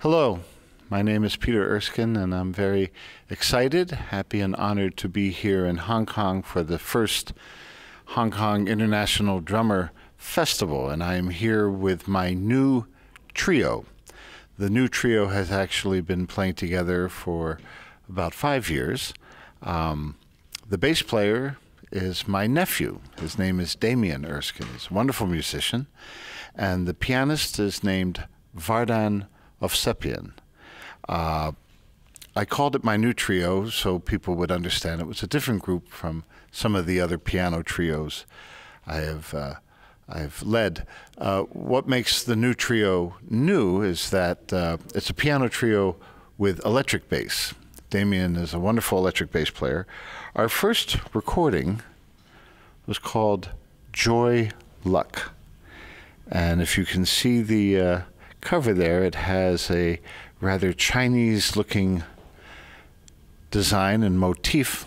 Hello, my name is Peter Erskine, and I'm very excited, happy, and honored to be here in Hong Kong for the first Hong Kong International Drummer Festival. And I am here with my new trio. The new trio has actually been playing together for about five years. Um, the bass player is my nephew. His name is Damian Erskine. He's a wonderful musician. And the pianist is named Vardan Ovsepian. Uh, I called it my new trio so people would understand it was a different group from some of the other piano trios I have uh, I've led. Uh, what makes the new trio new is that uh, it's a piano trio with electric bass. Damian is a wonderful electric bass player. Our first recording was called Joy Luck. And if you can see the uh, cover there, it has a rather Chinese looking design and motif.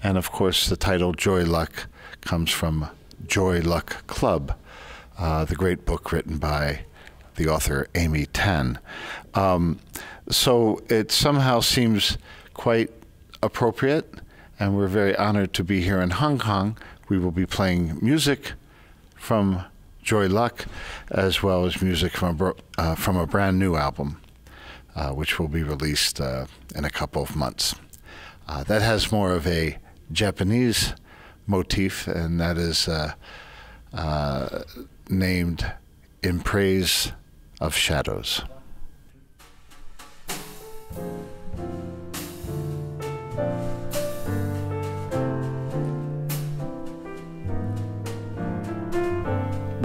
And of course, the title Joy Luck comes from Joy Luck Club, uh, the great book written by the author Amy Tan. Um, so it somehow seems quite appropriate, and we're very honored to be here in Hong Kong. We will be playing music from Joy Luck, as well as music from a, uh, from a brand new album, uh, which will be released uh, in a couple of months. Uh, that has more of a Japanese motif, and that is uh, named In Praise of Shadows.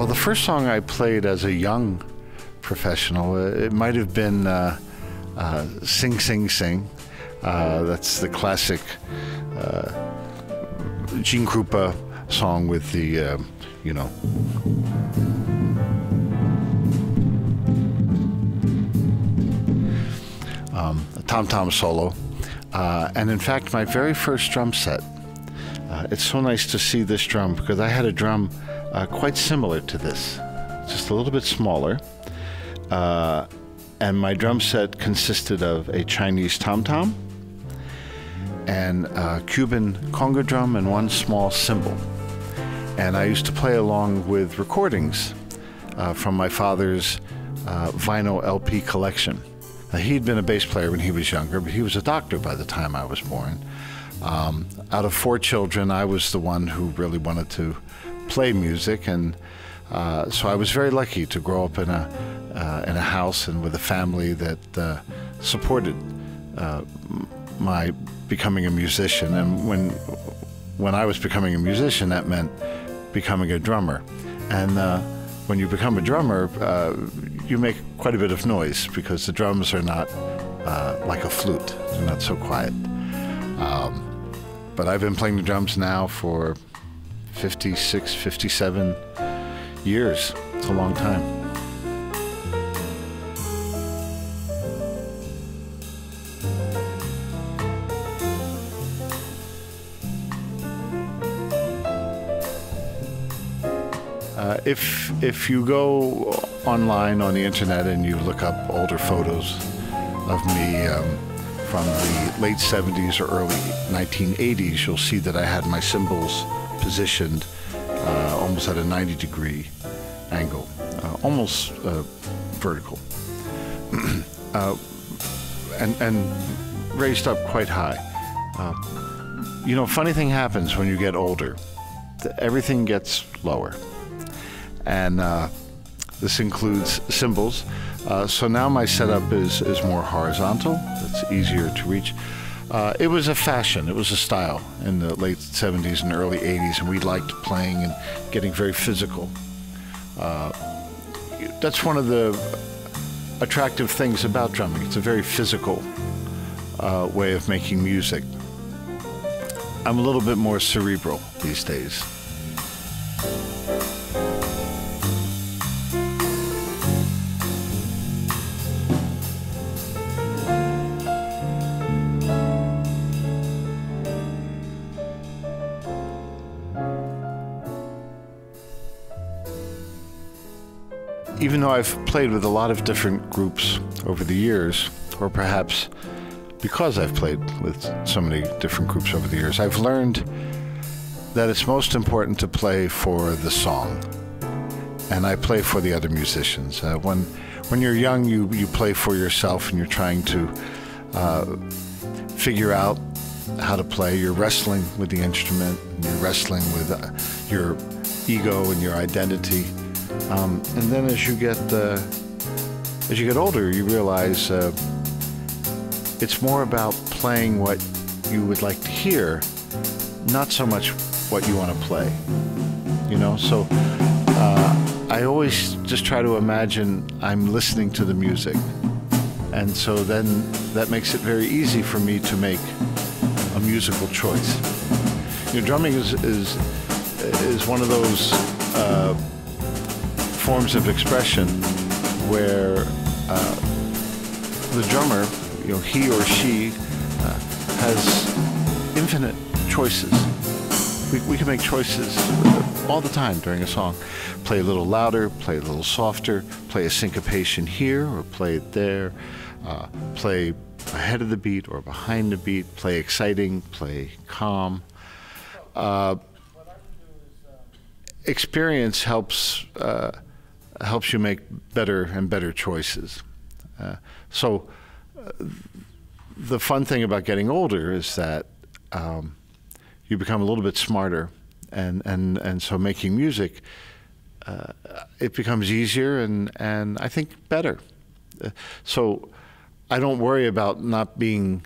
The first song I played as a young professional, uh, it might have been uh, uh, Sing Sing Sing. Uh, that's the classic uh, Gene Krupa song with the, uh, you know, um, tom tom solo. and in fact, my very first drum set, it's so nice to see this drum because I had a drum uh, quite similar to this, just a little bit smaller. Uh, and my drum set consisted of a Chinese tom tom and a Cuban conga drum and one small cymbal. And I used to play along with recordings uh, from my father's uh, vinyl LP collection. he'd been a bass player when he was younger, but he was a doctor by the time I was born. Um, out of four children, I was the one who really wanted to play music, and uh, so I was very lucky to grow up in a uh, in a house and with a family that uh, supported uh, my becoming a musician. And when when I was becoming a musician, that meant becoming a drummer. And uh, when you become a drummer, uh, you make quite a bit of noise because the drums are not like a flute; they're not so quiet. Um, but I've been playing the drums now for 56, 57 years. It's a long time. Uh, if if you go online on the internet and you look up older photos of me um, from the late 70s or early 1980s, you'll see that I had my cymbals positioned uh, almost at a 90 degree angle, uh, almost uh, vertical, uh, and, and raised up quite high. Uh, you know, funny thing happens when you get older. Everything gets lower. And uh, this includes cymbals. so now my setup is, is more horizontal. It's easier to reach. Uh, it was a fashion, it was a style in the late 70s and early 80s, and we liked playing and getting very physical. Uh, that's one of the attractive things about drumming. It's a very physical uh, way of making music. I'm a little bit more cerebral these days. Even though I've played with a lot of different groups over the years, or perhaps because I've played with so many different groups over the years, I've learned that it's most important to play for the song. And I play for the other musicians. Uh, when, when you're young, you, you play for yourself and you're trying to uh, figure out how to play. You're wrestling with the instrument, you're wrestling with uh, your ego and your identity. Um, and then as you get uh, as you get older, you realize uh, it's more about playing what you would like to hear, not so much what you want to play. You know, so uh, I always just try to imagine I'm listening to the music, and so then that makes it very easy for me to make a musical choice. You know, drumming is is is one of those uh, forms of expression where uh, the drummer, you know, he or she uh, has infinite choices. We, we can make choices all the time during a song. Play a little louder, play a little softer, play a syncopation here or play it there, uh, play ahead of the beat or behind the beat, play exciting, play calm. Uh, experience helps uh, helps you make better and better choices. Uh, so, uh, the fun thing about getting older is that um, you become a little bit smarter, and and and so making music, uh, it becomes easier and and I think better. Uh, so, I don't worry about not being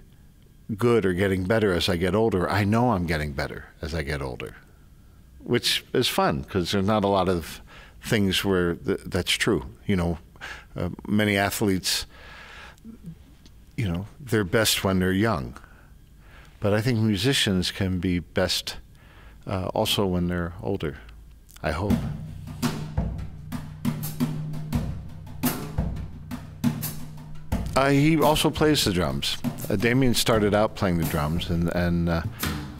good or getting better as I get older. I know I'm getting better as I get older, which is fun because there's not a lot of things where th that's true. You know, uh, many athletes, you know, they're best when they're young. But I think musicians can be best uh, also when they're older. I hope. Uh, he also plays the drums. Uh, Damian started out playing the drums, and, and uh,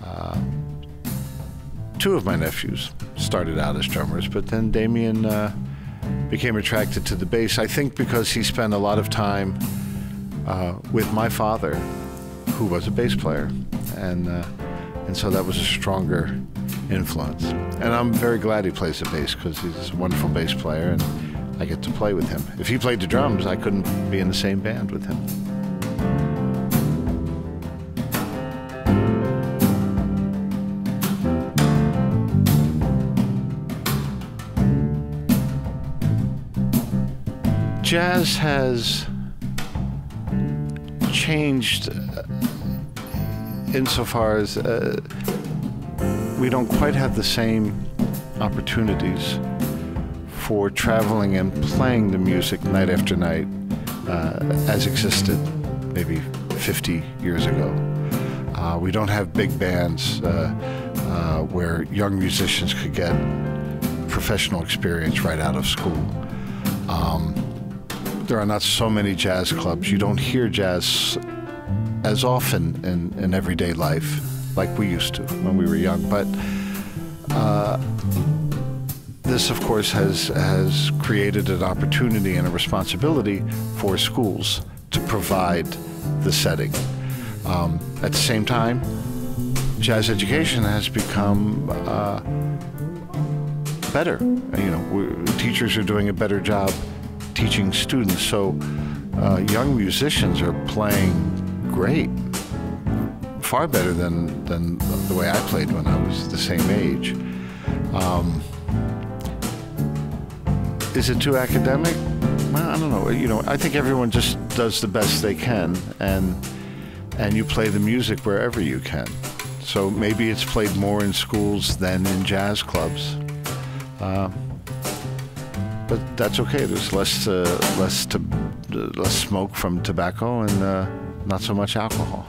uh, two of my nephews started out as drummers, but then Damian uh, became attracted to the bass. I think because he spent a lot of time uh, with my father, who was a bass player, and uh, and so that was a stronger influence. And I'm very glad he plays the bass because he's a wonderful bass player, and I get to play with him. If he played the drums, I couldn't be in the same band with him. Jazz has changed uh, insofar as uh, we don't quite have the same opportunities for traveling and playing the music night after night uh, as existed maybe 50 years ago. Uh, we don't have big bands uh, uh, where young musicians could get professional experience right out of school. Um, there are not so many jazz clubs. You don't hear jazz as often in, in everyday life like we used to when we were young. But uh, this, of course, has, has created an opportunity and a responsibility for schools to provide the setting. Um, at the same time, jazz education has become uh, better. You know, teachers are doing a better job teaching students. So uh, young musicians are playing great, far better than, than the way I played when I was the same age. Um, is it too academic? Well, I don't know. You know, I think everyone just does the best they can, and and you play the music wherever you can. So maybe it's played more in schools than in jazz clubs. Uh, but that's okay. There's less uh, less to, less smoke from tobacco and uh, not so much alcohol.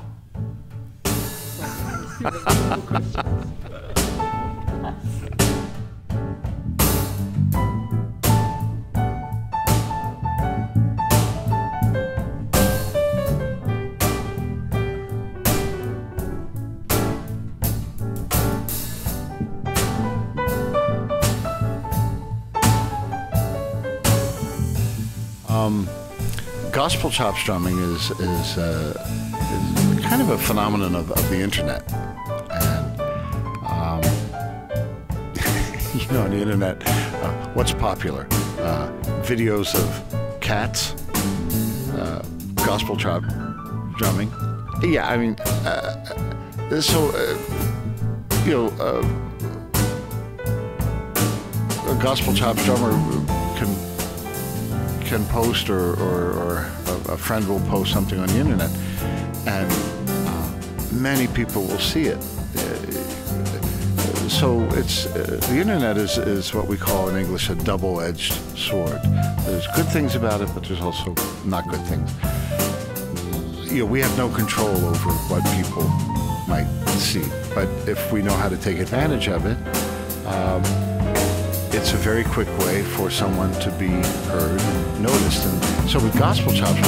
Um, gospel chops drumming is is, uh, is, kind of a phenomenon of, of the internet, and um, you know, on the internet, uh, what's popular? Uh, videos of cats, uh, gospel chop drumming. Yeah, I mean, uh, uh, so you know, a gospel chop drummer can post or, or, or a, friend will post something on the internet and uh, many people will see it. So it's uh, the internet is, is what we call in English a double-edged sword. There's good things about it, but there's also not good things. You know, we have no control over what people might see, but if we know how to take advantage of it, um, it's a very quick way for someone to be heard and noticed. And so with gospel chops,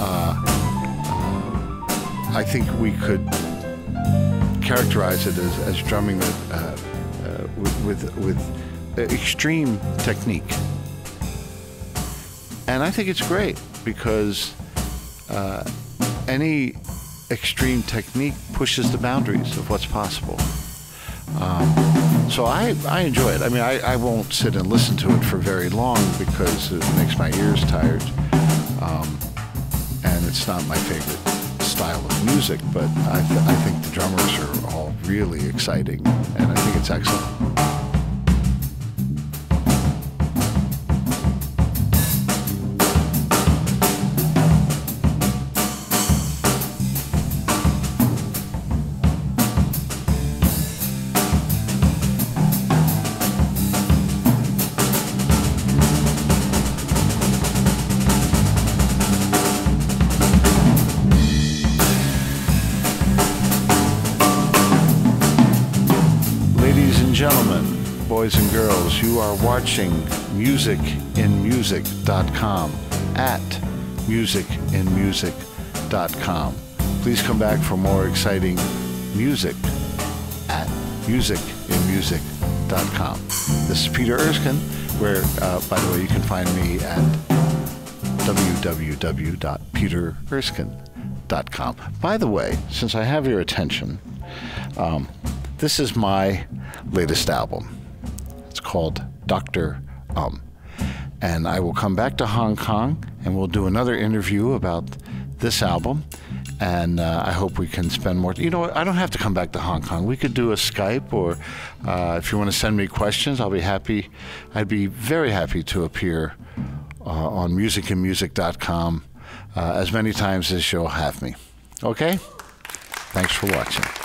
uh, I think we could characterize it as, as drumming that, uh, uh, with, with, with extreme technique. And I think it's great because uh, any extreme technique pushes the boundaries of what's possible. Um, so I, I enjoy it. I mean, I, I won't sit and listen to it for very long because it makes my ears tired. Um, and it's not my favorite style of music, but I, th I think the drummers are all really exciting, and I think it's excellent. Boys and girls, you are watching musicinmusic.com at musicinmusic.com. Please come back for more exciting music at musicinmusic.com. This is Peter Erskine, where, uh, by the way, you can find me at www.petererskine.com. By the way, since I have your attention, um, this is my latest album. Called Dr. Um. And I will come back to Hong Kong and we'll do another interview about this album. And uh, I hope we can spend more. You know? I don't have to come back to Hong Kong. We could do a Skype, or uh, if you want to send me questions, I'll be happy. I'd be very happy to appear uh, on musicinmusic.com uh, as many times as you'll have me. Okay? Thanks for watching.